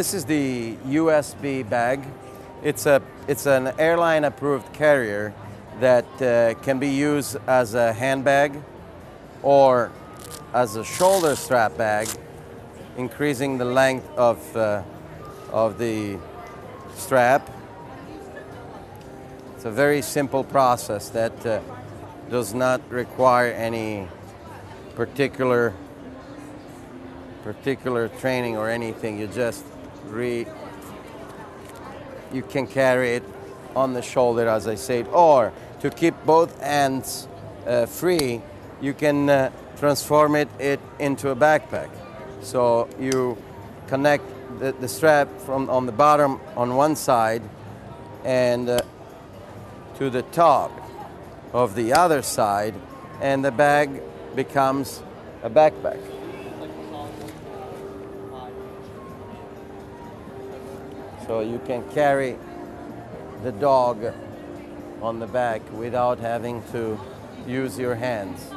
This is the USB bag. It's, a, it's an airline approved carrier that uh, can be used as a handbag or as a shoulder strap bag, increasing the length of, uh, of the strap. It's a very simple process that uh, does not require any particular particular training or anything. You just re you can carry it on the shoulder, as I said, or to keep both ends uh, free, you can uh, transform it, it into a backpack. So you connect the, the strap from on the bottom on one side and uh, to the top of the other side, and the bag becomes a backpack. So you can carry the dog on the back without having to use your hands.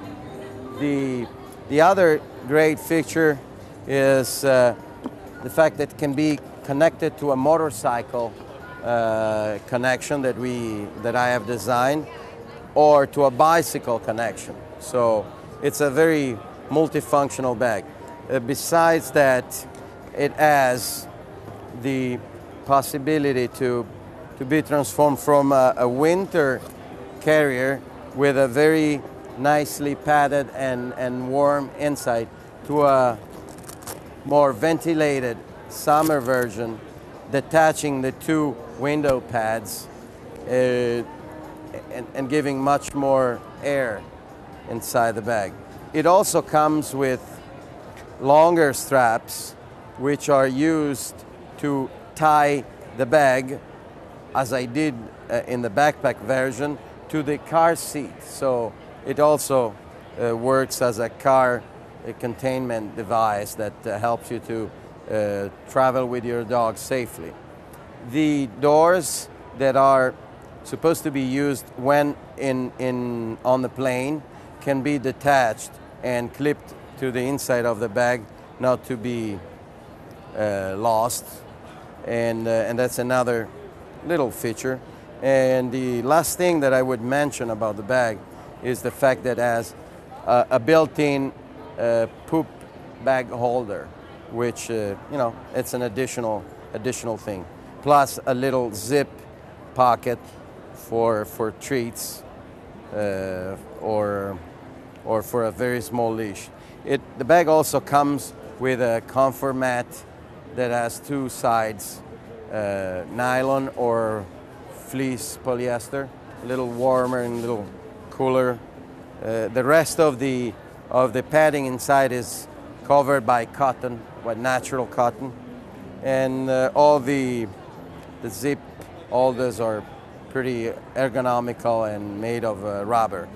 The, the other great feature is uh, the fact that it can be connected to a motorcycle uh, connection that, we, that I have designed or to a bicycle connection. So it's a very multifunctional bag. Uh, besides that, it has the possibility to, to be transformed from a, a winter carrier with a very nicely padded and, and warm inside to a more ventilated summer version detaching the two window pads uh, and, and giving much more air inside the bag. It also comes with longer straps which are used to tie the bag as I did uh, in the backpack version to the car seat. So it also uh, works as a car a containment device that uh, helps you to uh, travel with your dog safely. The doors that are supposed to be used when in, in, on the plane can be detached and clipped to the inside of the bag not to be uh, lost and, uh, and that's another little feature and the last thing that I would mention about the bag is the fact that it has a, built-in uh, poop bag holder which uh, you know it's an additional additional thing plus a little zip pocket for for treats uh, or or for a very small leash. It, the bag also comes with a comfort mat that has two sides, uh, nylon or fleece polyester, a little warmer and a little cooler. Uh, the rest of the of the padding inside is covered by cotton, what natural cotton, and uh, all the the zip holders are pretty ergonomical and made of uh, rubber.